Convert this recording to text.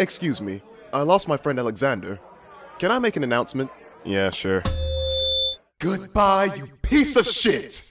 Excuse me, I lost my friend Alexander. Can I make an announcement? Yeah, sure. Goodbye, you piece of shit!